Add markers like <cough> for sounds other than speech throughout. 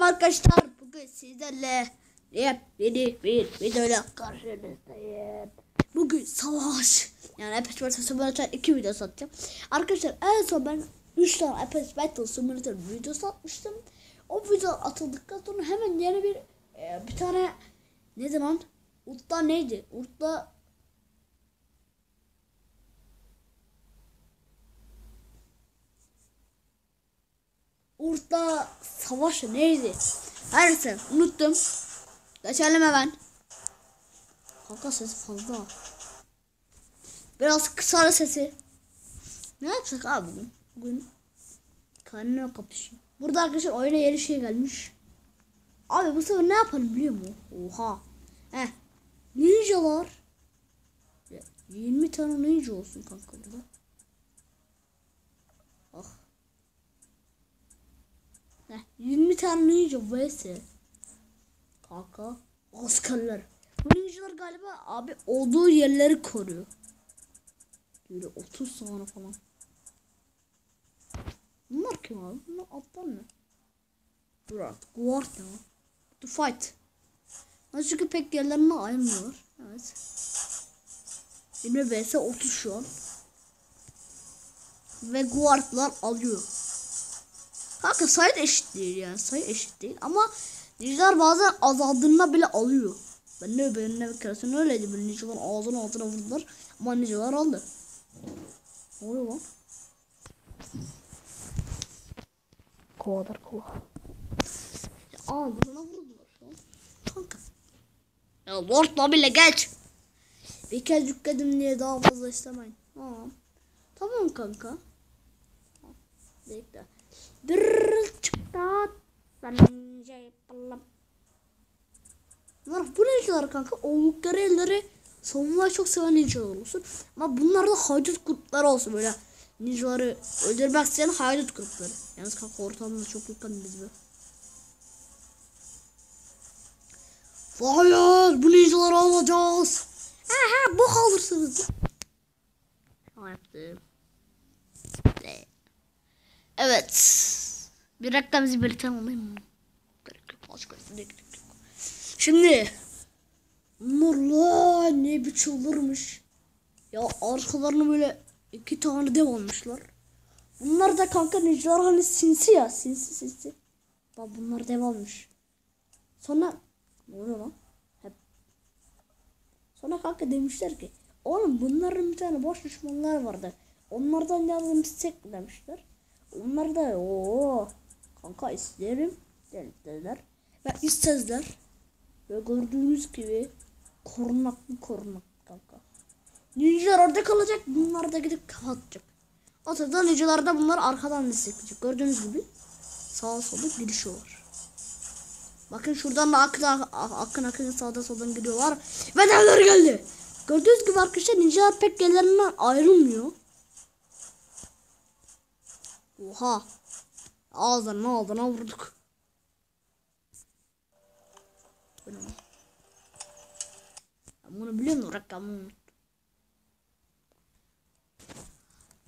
arkadaşlar bugün sizlerle yepyeni bir videoyla karşınızdayım. Bugün savaş. Yani Apex Battle Simulator 2 video satacağım. Arkadaşlar en son ben 3 tane Apex Battle Simulator video satmıştım. O video atıldıktan sonra hemen yeni bir e, bir tane ne zaman Urt'ta neydi? Urt'ta Urt'ta savaş neydi? Her neyse unuttum. Geçelim hemen. Kanka sesi fazla. Biraz kısar sesi. Ne yapacak abi bugün? Bugün karnına kapışıyor. Burada arkadaşlar oyuna yeni şey gelmiş. Abi bu sefer ne yapalım biliyor musun? Oha. Heh. Ninjalar. Ya, 20 tane ninja olsun kanka. Ah. Heh, 20 tane ninja vs. Kanka. Askerler. Bu ninjalar galiba abi olduğu yerleri koruyor. Böyle 30 tane falan. Bunlar kim abi? Bunlar alttan mı? Dur artık. Guard ne o? To fight. Ha, Çünkü pek yerlerine ayrılmıyorlar. Evet. 20 vs 30 şu an. Ve guardlar alıyor. Kanka sayı da eşit değil yani. Sayı eşit değil ama ninjalar bazen azaldığında bile alıyor. Ben de ben de bir keresinde öyleydi. Ben ninjalar ağzına ağzına vurdular. Ama ninjalar aldı. Ne oluyor lan? Kovalar kova. Ya ağzına vurdular şu an. Kanka. Ya Lord'la bile geç. Bir kez yükledim diye daha fazla istemeyin. Tamam. Tamam kanka. Bekle. Bunlar bu ninjalar kanka oldukları elleri savunmayı çok seven ninjalar olsun. Ama bunlar da haydut grupları olsun böyle. Ninjaları öldürmek isteyen haydut grupları. Yalnız kanka ortamda çok yıkan biz be. Hayır bu ninjaları alacağız. Aha bu kalırsınız. Ne yaptım? Evet. Bir reklam olayım mı? Gerek yok. Şimdi. Bunlar ne bir çıldırmış. Ya arkalarını böyle iki tane dev almışlar. Bunlar da kanka ninjalar hani sinsi ya. Sinsi sinsi. Bak bunlar dev almış. Sonra ne oluyor lan? Hep. Sonra kanka demişler ki oğlum bunların bir tane boş düşmanlar vardı. Onlardan yardım istek demişler. Onlar da o kanka isterim dediler. Ve istediler. Ve gördüğünüz gibi korunaklı korunak kanka. Ninjalar orada kalacak. Bunlar da gidip kafa atacak. Atada ninjalar da bunlar arkadan destekleyecek. Gördüğünüz gibi sağa sola gidişiyorlar. Bakın şuradan da akın akın akın sağda soldan gidiyorlar. Ve devler geldi. Gördüğünüz gibi arkadaşlar ninjalar pek yerlerinden ayrılmıyor. Oha. Ağzına ağzına vurduk. Bunu biliyor musun? Rakamı.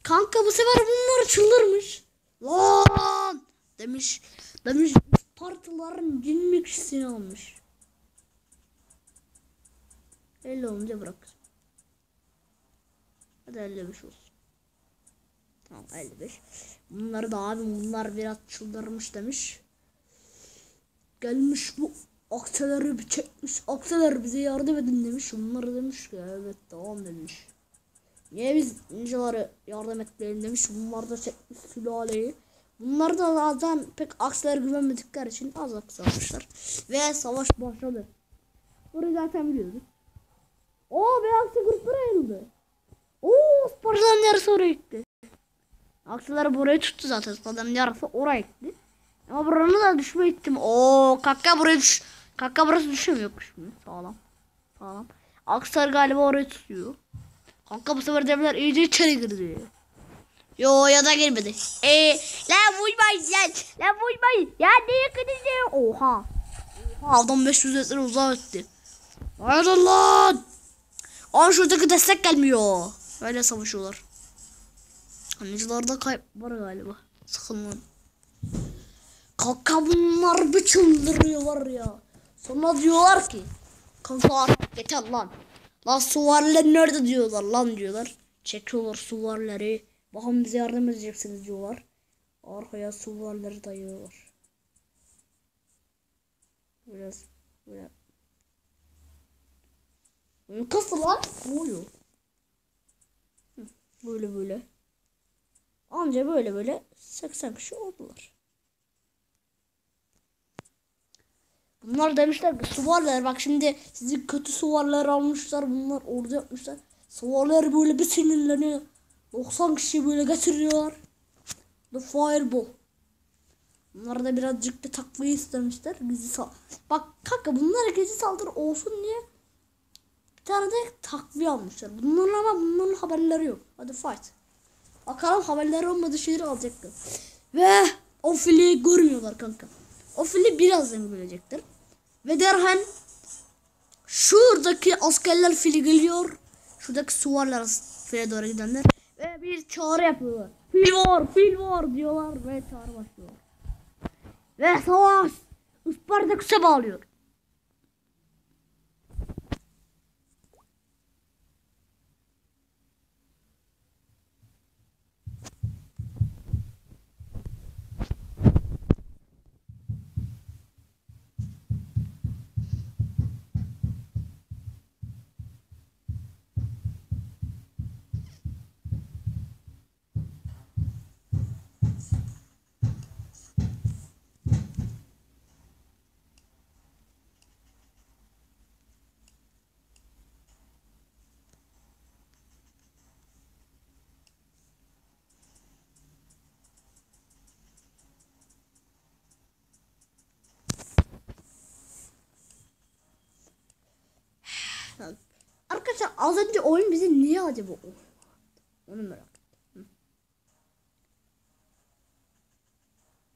Kanka bu sefer bunlar çıldırmış. Lan demiş. Demiş Spartalıların cin kişisini almış. 50 olunca bırak. Hadi 55 olsun. Tamam 55. Bunları da abi bunlar biraz çıldırmış demiş. Gelmiş bu akseleri bir çekmiş. Akseler bize yardım edin demiş. Bunlar demiş ki evet tamam demiş. Niye biz ninjaları yardım etmeyelim demiş. Bunlar da çekmiş sülaleyi. Bunlar da zaten pek akseler güvenmedikleri için az aksamışlar. Ve savaş başladı. Burayı zaten biliyorduk. Oo bir aksi gruplara ayrıldı. Oo Sparta'nın yarısı oraya gitti. Aksiler burayı tuttu zaten. Sparta'nın yarısı oraya gitti. Ama buranın da düşme ihtimali. Oo kakka buraya düş. Kakka burası düşemiyormuş mu? Sağlam. Sağlam. Aksar galiba orayı tutuyor. Kanka bu sefer devler iyice içeri girdi. Yo ya da girmedi. Eee lan vurmayın lan. Lan vurmayın. Ya niye gideceğim? Oha. Oha adam 500 metre uzağa etti. Hayır lan. Aa şuradaki destek gelmiyor. Öyle savaşıyorlar. Anıcılarda kayıp var galiba. Sakın lan. Kanka bunlar bir çıldırıyorlar ya. Sonra diyorlar ki kanka artık yeter lan. Lan suvarlar nerede diyorlar lan diyorlar. Çekiyorlar suvarları. Bakın bize yardım edeceksiniz diyorlar. Arkaya suvarları dayıyorlar. Biraz böyle. Böyle Kası lan. Ne oluyor? Böyle böyle. Anca böyle böyle 80 kişi oldular. Bunlar demişler ki suvarlar bak şimdi sizi kötü suvarlar almışlar bunlar orada yapmışlar. Suvarlar böyle bir sinirleniyor. 90 kişi böyle getiriyorlar. The Fireball. Bunlar da birazcık da takviye istemişler. Gizli sal Bak kanka bunlara gizli saldırı olsun diye bir tane de takviye almışlar. Bunların ama bunların haberleri yok. Hadi fight. Bakalım haberleri olmadığı şeyleri alacaklar. Ve o görmüyorlar kanka. O fili birazdan görecektir. Ve derhen şuradaki askerler fili geliyor. Şuradaki suvarlar file doğru gidenler. Ve bir çağrı yapıyorlar. Fil var, fil var diyorlar ve çağrı başlıyor. Ve savaş Ispartaküs'e bağlıyor. Arkadaşlar az önce oyun bizi niye acaba? Onu merak ettim.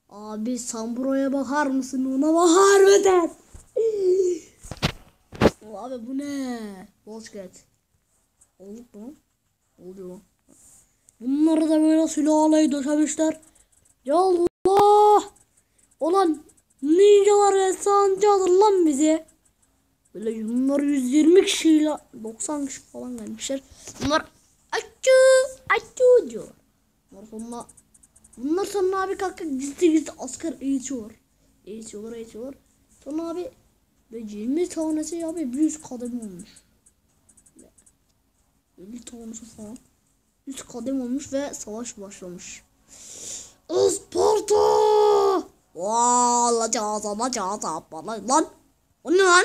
Abi Samburo'ya bakar mısın? Ona bakar mısın? Abi bu ne? Bozkurt. Olduk mu? Oluyor lan. Bunları da böyle sülaleye döşemişler. Ya Allah! Ulan ninjalar efsaneci alır lan bizi. Böyle bunlar 120 kişiyle 90 kişi falan gelmişler. Bunlar açu açu diyor. Bunlar sonra bunlar sonra abi kanka gizli gizli asker eğitiyor. Eğitiyorlar eğitiyorlar. Sonra abi ve 20 tanesi abi 100 kadem olmuş. 50 tanesi falan. 100 kadem olmuş ve savaş başlamış. Isparta! Valla caza caza bana lan. O ne lan?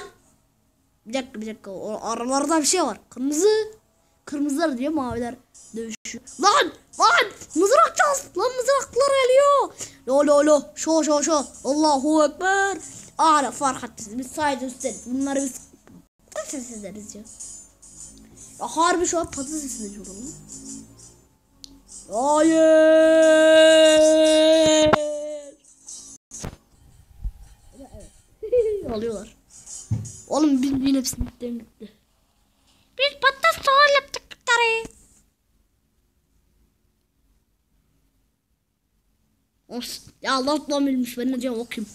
Bir dakika bir dakika. O aralarda bir şey var. Kırmızı. Kırmızılar diyor maviler dövüşüyor. Lan! Lan! Mızrak çal! Lan mızraklar geliyor. Lo lo lo. Şo şo şo. Allahu Ekber. Ara ettiniz. Biz sadece üstleriz. Bunları biz patates ederiz ya. ya harbi şu an patates ediyorum. Hayır. Evet. <laughs> Alıyorlar. Oğlum biz yine hepsini gitti. Biz patates soğan yaptık. Of ya Allah lan bilmiş ben ne diyeceğim okuyayım.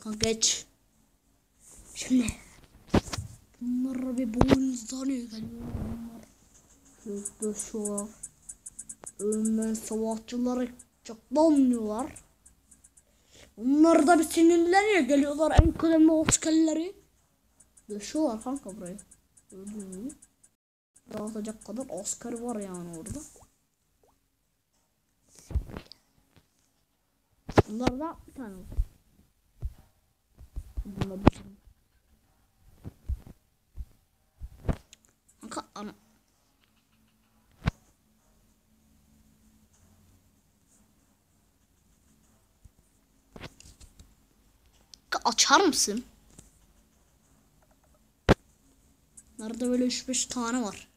Kanka geç. Şimdi bunlar bir boynuzdan geliyor bunlar. Şu an. Önden savaşçıları çaklanmıyorlar. Onlar da bir sinirleniyor geliyorlar en kıdemli askerleri. Döşüyorlar kanka burayı. Gördüğünüz gibi. Dağıtacak kadar asker var yani orada. Bunlar da bir tane var. Bunlar bir tane. Kanka ana. Açar mısın? Nerede böyle 3-5 tane var.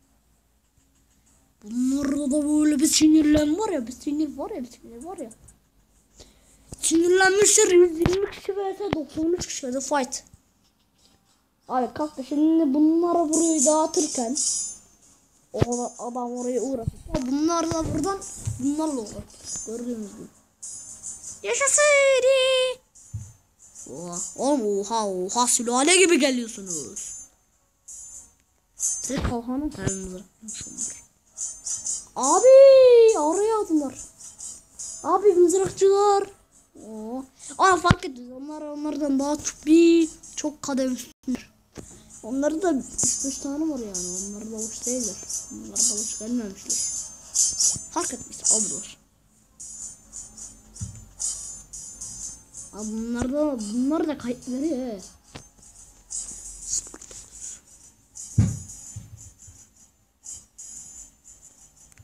Bunlarda da böyle bir sinirlen var ya, bir sinir var ya, bir sinir var ya. Sinirlenmişler 120 kişi vs 93 kişi vs fight. Abi kalk da şimdi bunlara burayı dağıtırken O adam oraya uğraşıyor. Ya bunlar da buradan bunlarla uğraşıyor. Gördüğünüz gibi. Yaşasın. Oha. Oğlum oha oha sülale gibi geliyorsunuz. Size kalkanın kendinize. Abi araya aldılar. Abi mızrakçılar. Oo. Aa fark ettiniz. Onlar onlardan daha çok bir çok kadem üstündür. Onların da 3-5 tane var yani. Onlar da boş değiller. Onlar da boş gelmemişler. Fark etmiş aldılar. Abi bunlar da bunlar da kayıt veriyor he.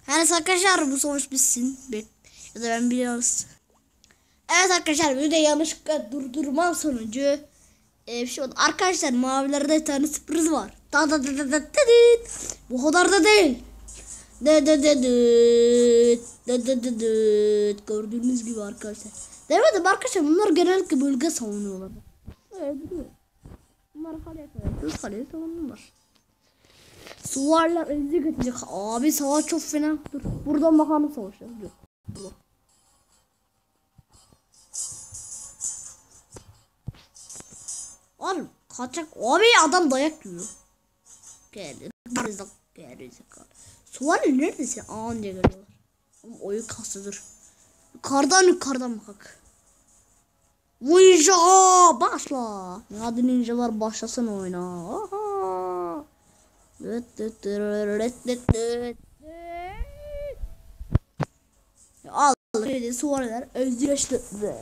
Yani arkadaşlar bu savaş bitsin. Bir, ya da ben biliyoruz. Evet arkadaşlar bir de yanlışlıkla durdurmam sonucu e, bir şey oldu. Arkadaşlar mavilerde bir tane sürpriz var. Da da da da da da. Bu kadar da değil. Da da da dıt. Da da da dıt. Gördüğünüz gibi arkadaşlar. Demedim arkadaşlar bunlar genellikle bölge savunuyorlar. Evet biliyorum. Bunlar kaleye kaleye. Kaleye savunuyorlar. Suvarlar elinize götürecek. Abi savaş çok fena. Dur. Buradan bakalım savaşa. Dur. Dur. Oğlum kaçak. Abi adam dayak yiyor. Geldi. Gerizek. Suvarlar neredesin? Aa diye geliyorlar. Oğlum oyun kasıdır. Yukarıdan yukarıdan bak. Ninja başla. Hadi ninjalar başlasın oyuna. Aha. Al. Suvarlar özgürleştirdi.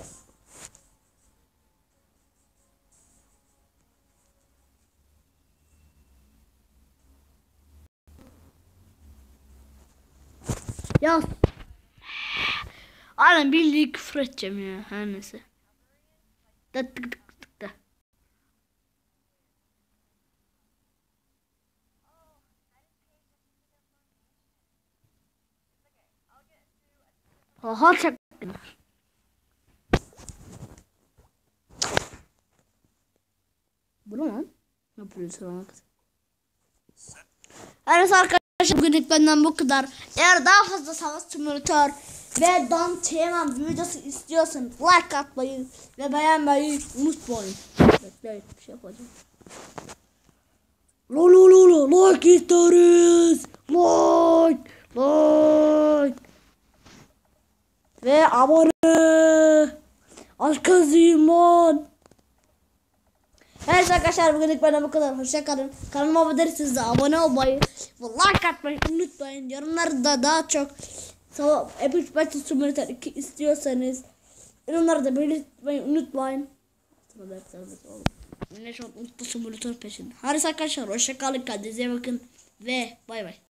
Ya. Aynen bildiği küfür edeceğim ya her neyse. Dıt tık tık tık da. Aha çaktım. Bu ne lan? Ne yapıyorsun lan? Evet arkadaşlar bugünlük benden bu kadar. Eğer daha fazla savaş simülatör ve Dante Yaman videosu istiyorsanız like atmayı ve beğenmeyi unutmayın. Bekleyin bir şey yapacağım. Lo lo lo lo like isteriz. Like like ve abone. Aşkı Ziman. Evet arkadaşlar bugünlük bana bu kadar. Hoşça kalın. Kanalıma abone değilseniz de abone olmayı ve like atmayı unutmayın. Yorumlarda daha çok Tamam, Epic Battle Simulator 2 istiyorsanız yorumlarda da belirtmeyi unutmayın. Yine çok mutlu simülatör peşinde. Hadi arkadaşlar hoşça kalın. Kendinize bakın ve bay bay.